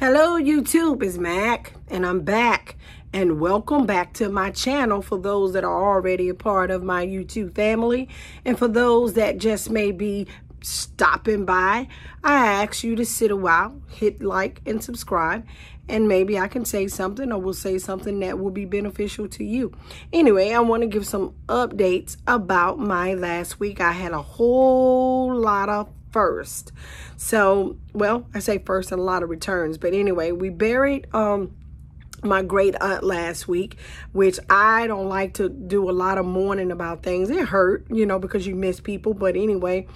Hello YouTube, it's Mac and I'm back and welcome back to my channel for those that are already a part of my YouTube family and for those that just may be stopping by, I ask you to sit a while, hit like and subscribe and maybe I can say something or will say something that will be beneficial to you. Anyway, I want to give some updates about my last week. I had a whole lot of first. So, well, I say first and a lot of returns. But anyway, we buried um my great aunt last week, which I don't like to do a lot of mourning about things. It hurt, you know, because you miss people. But anyway,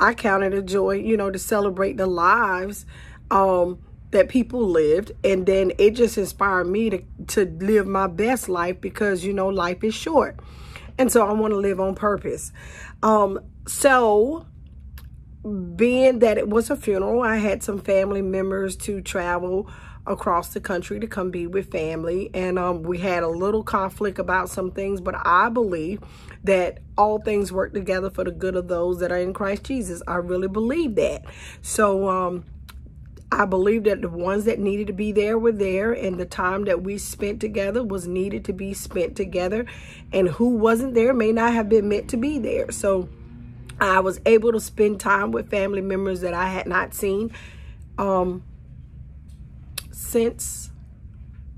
I counted a joy, you know, to celebrate the lives um, that people lived. And then it just inspired me to, to live my best life because, you know, life is short. And so I want to live on purpose. Um, so being that it was a funeral, I had some family members to travel across the country to come be with family. And um, we had a little conflict about some things, but I believe that all things work together for the good of those that are in Christ Jesus. I really believe that. So, um, I believe that the ones that needed to be there were there and the time that we spent together was needed to be spent together and who wasn't there may not have been meant to be there. So I was able to spend time with family members that I had not seen um, since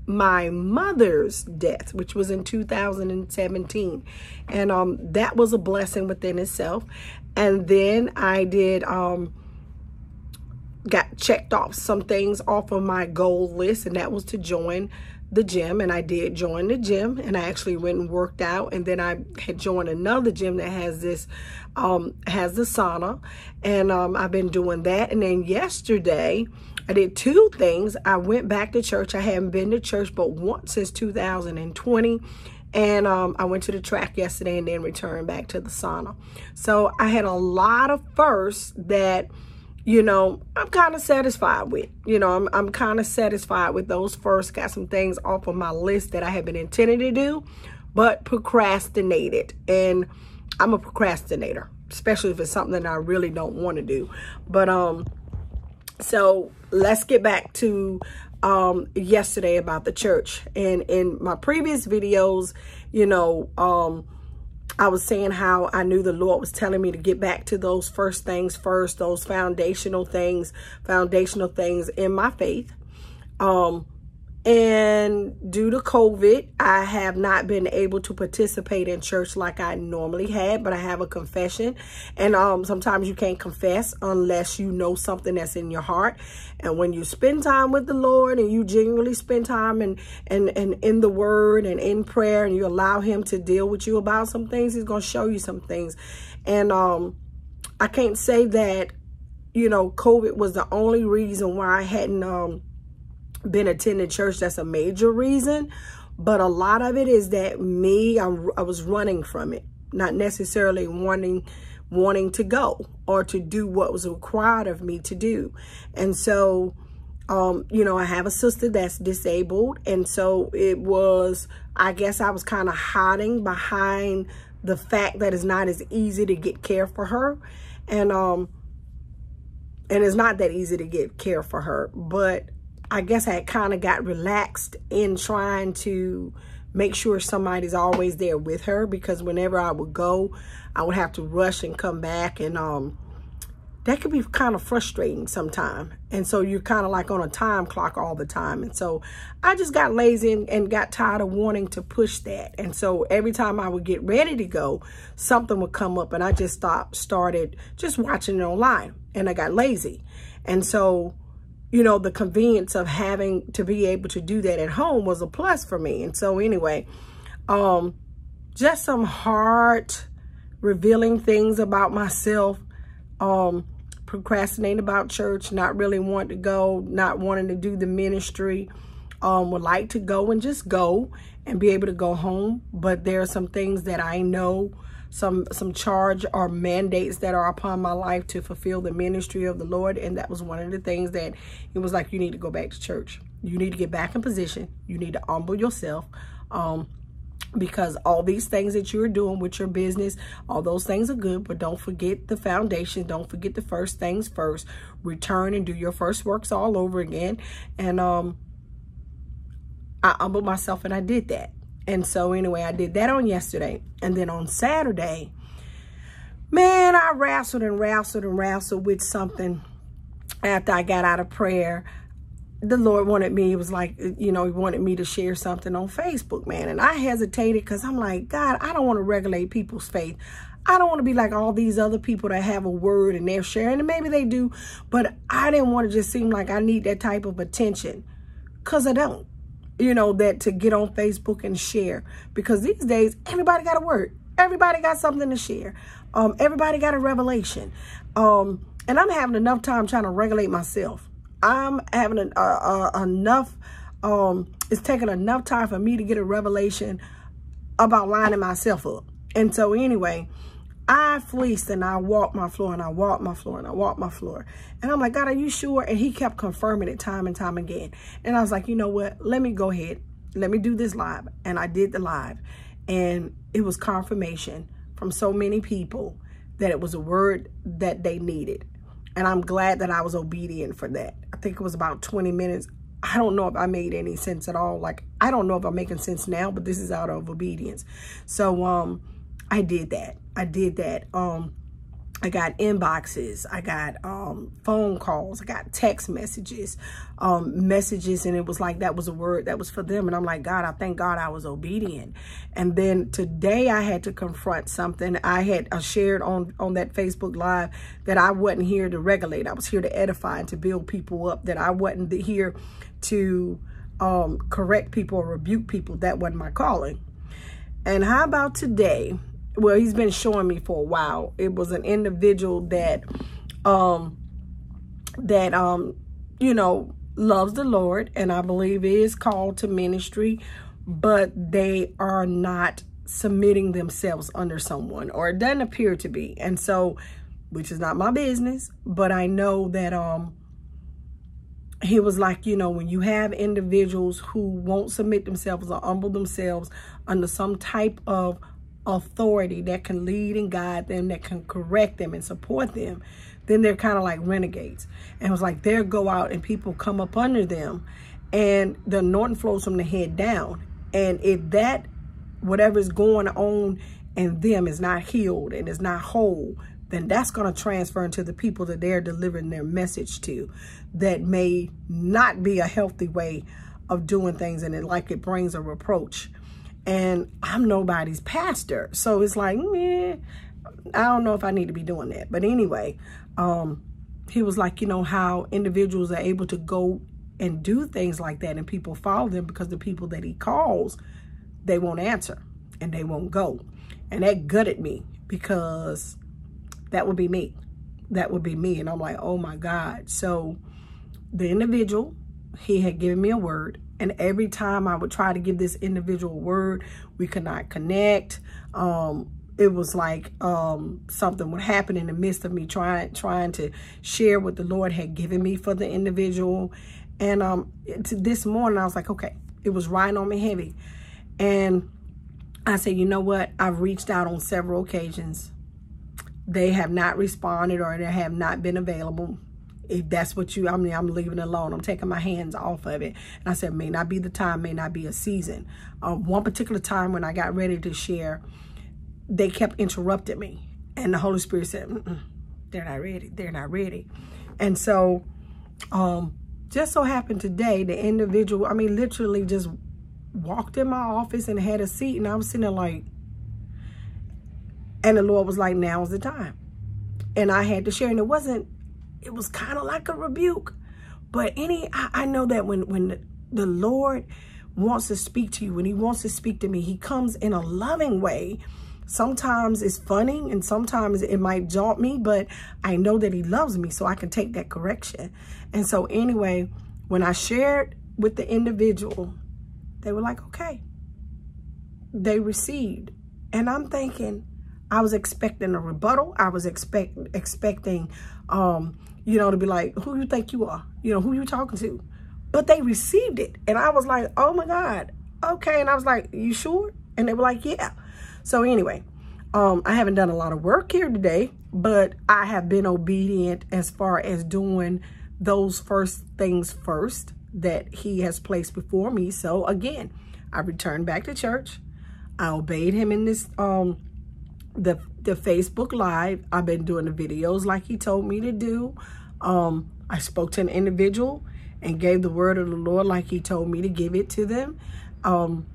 my mother's death, which was in 2017. And um, that was a blessing within itself. And then I did, um, got checked off some things off of my goal list, and that was to join the gym and I did join the gym and I actually went and worked out and then I had joined another gym that has this um has the sauna and um I've been doing that and then yesterday I did two things. I went back to church. I haven't been to church but once since 2020 and um, I went to the track yesterday and then returned back to the sauna. So I had a lot of firsts that you know, I'm kind of satisfied with. You know, I'm, I'm kind of satisfied with those first. Got some things off of my list that I have been intending to do, but procrastinated. And I'm a procrastinator, especially if it's something that I really don't want to do. But, um, so let's get back to um yesterday about the church and in my previous videos you know um I was saying how I knew the Lord was telling me to get back to those first things first, those foundational things, foundational things in my faith. Um, and due to COVID, I have not been able to participate in church like I normally had, but I have a confession. And um, sometimes you can't confess unless you know something that's in your heart. And when you spend time with the Lord and you genuinely spend time and, and, and in the word and in prayer and you allow him to deal with you about some things, he's going to show you some things. And um, I can't say that, you know, COVID was the only reason why I hadn't um, been attending church. That's a major reason. But a lot of it is that me, I'm, I was running from it, not necessarily wanting wanting to go or to do what was required of me to do. And so, um, you know, I have a sister that's disabled. And so it was, I guess I was kind of hiding behind the fact that it's not as easy to get care for her. And, um, and it's not that easy to get care for her, but I guess I kind of got relaxed in trying to make sure somebody's always there with her because whenever I would go, I would have to rush and come back and um that could be kind of frustrating sometimes. And so you're kind of like on a time clock all the time. And so I just got lazy and, and, got tired of wanting to push that. And so every time I would get ready to go, something would come up and I just stopped, started just watching it online and I got lazy. And so you know, the convenience of having to be able to do that at home was a plus for me. And so anyway, um, just some heart revealing things about myself, um, procrastinating about church, not really wanting to go, not wanting to do the ministry, um, would like to go and just go and be able to go home. But there are some things that I know some some charge or mandates that are upon my life to fulfill the ministry of the Lord. And that was one of the things that it was like, you need to go back to church. You need to get back in position. You need to humble yourself. Um, because all these things that you're doing with your business, all those things are good, but don't forget the foundation. Don't forget the first things first. Return and do your first works all over again. And um, I humbled myself and I did that. And so anyway, I did that on yesterday. And then on Saturday, man, I wrestled and wrestled and wrestled with something after I got out of prayer the Lord wanted me, it was like, you know, he wanted me to share something on Facebook, man. And I hesitated because I'm like, God, I don't want to regulate people's faith. I don't want to be like all these other people that have a word and they're sharing, and maybe they do, but I didn't want to just seem like I need that type of attention because I don't, you know, that to get on Facebook and share because these days, everybody got a word. Everybody got something to share. Um, everybody got a revelation. Um, and I'm having enough time trying to regulate myself I'm having an, uh, uh, enough, um, it's taking enough time for me to get a revelation about lining myself up. And so anyway, I fleeced and I walked my floor and I walked my floor and I walked my floor. And I'm like, God, are you sure? And he kept confirming it time and time again. And I was like, you know what? Let me go ahead. Let me do this live. And I did the live. And it was confirmation from so many people that it was a word that they needed. And I'm glad that I was obedient for that. I think it was about 20 minutes. I don't know if I made any sense at all. Like, I don't know if I'm making sense now, but this is out of obedience. So, um, I did that. I did that. Um, I got inboxes, I got um, phone calls, I got text messages, um, messages, and it was like that was a word that was for them. And I'm like, God, I thank God I was obedient. And then today I had to confront something. I had uh, shared on, on that Facebook Live that I wasn't here to regulate. I was here to edify and to build people up, that I wasn't here to um, correct people or rebuke people. That wasn't my calling. And how about today? Well, he's been showing me for a while. It was an individual that, um, that, um, you know, loves the Lord and I believe is called to ministry, but they are not submitting themselves under someone or it doesn't appear to be. And so, which is not my business, but I know that, um, he was like, you know, when you have individuals who won't submit themselves or humble themselves under some type of authority that can lead and guide them, that can correct them and support them, then they're kind of like renegades. And it was like they'll go out and people come up under them and the anointing flows from the head down. And if that, whatever is going on in them is not healed and is not whole, then that's going to transfer into the people that they're delivering their message to that may not be a healthy way of doing things and it like it brings a reproach and I'm nobody's pastor. So it's like, meh, I don't know if I need to be doing that. But anyway, um, he was like, you know, how individuals are able to go and do things like that and people follow them because the people that he calls, they won't answer and they won't go. And that gutted me because that would be me. That would be me. And I'm like, oh my God. So the individual, he had given me a word and every time I would try to give this individual word, we could not connect. Um, it was like um, something would happen in the midst of me trying trying to share what the Lord had given me for the individual. And um, this morning, I was like, okay, it was riding on me heavy. And I said, you know what? I've reached out on several occasions. They have not responded or they have not been available if that's what you, I mean, I'm leaving alone. I'm taking my hands off of it. And I said, may not be the time, may not be a season. Uh, one particular time when I got ready to share, they kept interrupting me. And the Holy Spirit said, mm -mm, they're not ready. They're not ready. And so, um, just so happened today, the individual, I mean, literally just walked in my office and had a seat. And I was sitting there like, and the Lord was like, now's the time. And I had to share. And it wasn't it was kind of like a rebuke. But any, I, I know that when, when the, Lord wants to speak to you, when he wants to speak to me, he comes in a loving way. Sometimes it's funny and sometimes it might jaunt me, but I know that he loves me so I can take that correction. And so anyway, when I shared with the individual, they were like, okay. They received. And I'm thinking, I was expecting a rebuttal. I was expect, expecting um, you know, to be like, who you think you are? You know, who you talking to? But they received it. And I was like, oh my God, okay. And I was like, you sure? And they were like, yeah. So anyway, um, I haven't done a lot of work here today, but I have been obedient as far as doing those first things first that he has placed before me. So again, I returned back to church. I obeyed him in this um the the Facebook live. I've been doing the videos like he told me to do. Um I spoke to an individual and gave the word of the Lord like he told me to give it to them. Um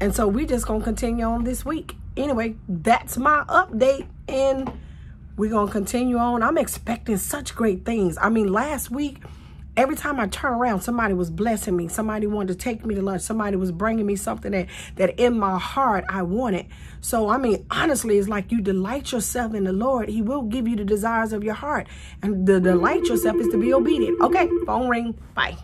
and so we just going to continue on this week. Anyway, that's my update and we're going to continue on. I'm expecting such great things. I mean, last week Every time I turn around, somebody was blessing me. Somebody wanted to take me to lunch. Somebody was bringing me something that, that in my heart I wanted. So, I mean, honestly, it's like you delight yourself in the Lord. He will give you the desires of your heart. And the delight yourself is to be obedient. Okay, phone ring. Bye.